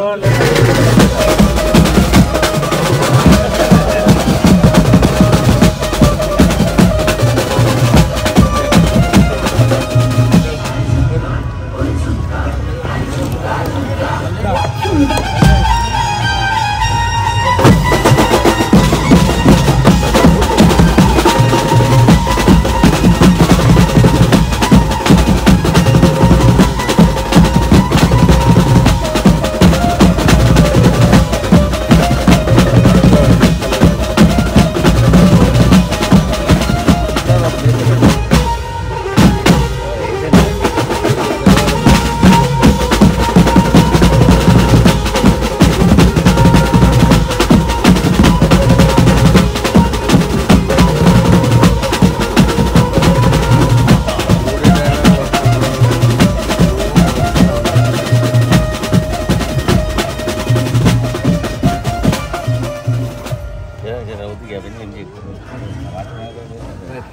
no, no.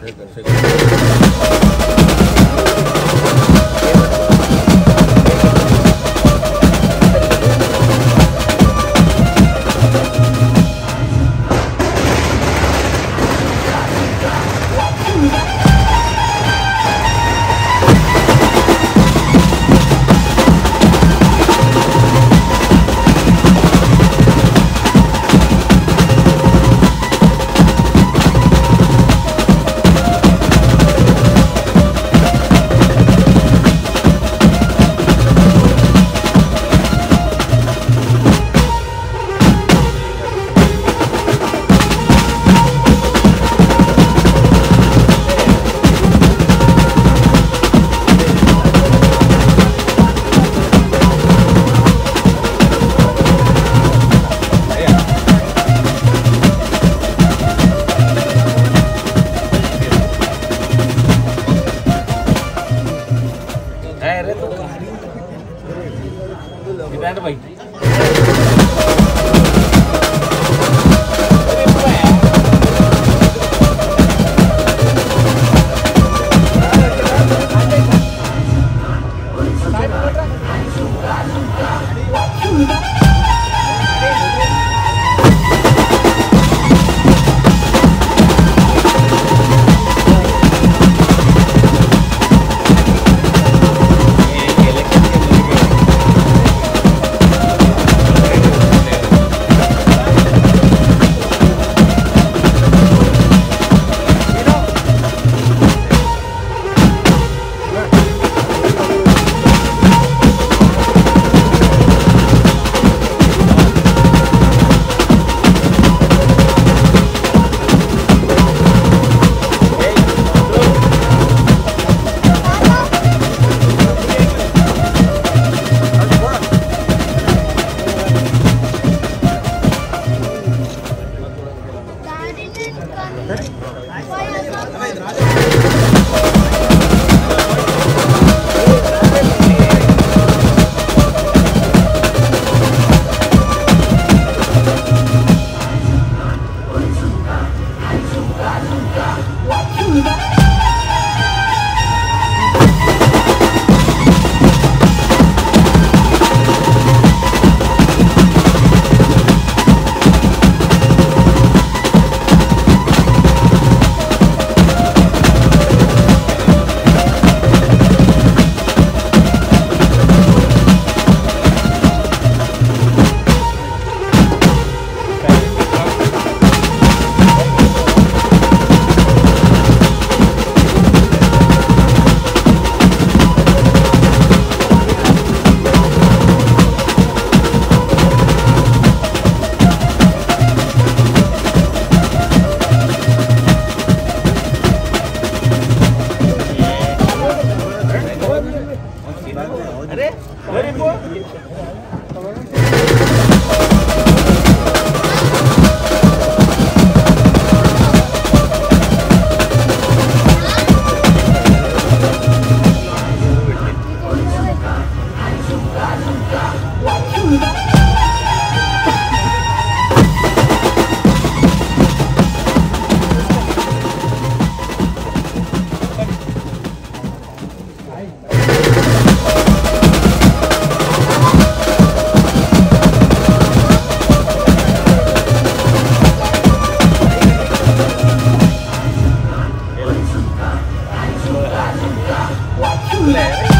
etcétera, etcétera. भाई 被子拿掉 Yeah. Claire.